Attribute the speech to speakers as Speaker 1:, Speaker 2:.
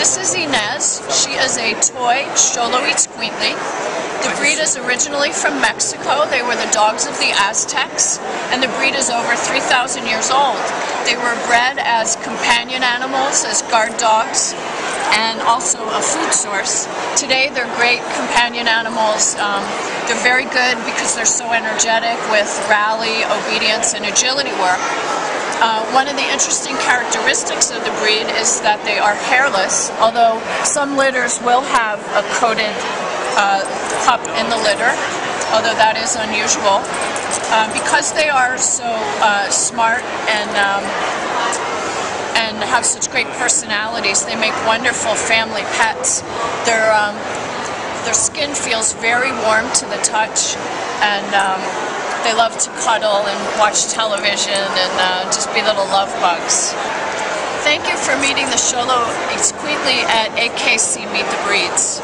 Speaker 1: This is Inez. She is a toy Xoloitzcuintli. The breed is originally from Mexico. They were the dogs of the Aztecs, and the breed is over 3,000 years old. They were bred as companion animals, as guard dogs, and also a food source. Today they're great companion animals. Um, they're very good because they're so energetic with rally, obedience, and agility work. Uh, one of the interesting characteristics of the breed is that they are hairless, although some litters will have a coated uh, pup in the litter, although that is unusual. Uh, because they are so uh, smart and um, and have such great personalities, they make wonderful family pets. Their um, their skin feels very warm to the touch, and um, they love to cuddle and watch television and uh, just be little love bugs. Thank you for meeting the Xolo Itzcuintli at AKC Meet the Breeds.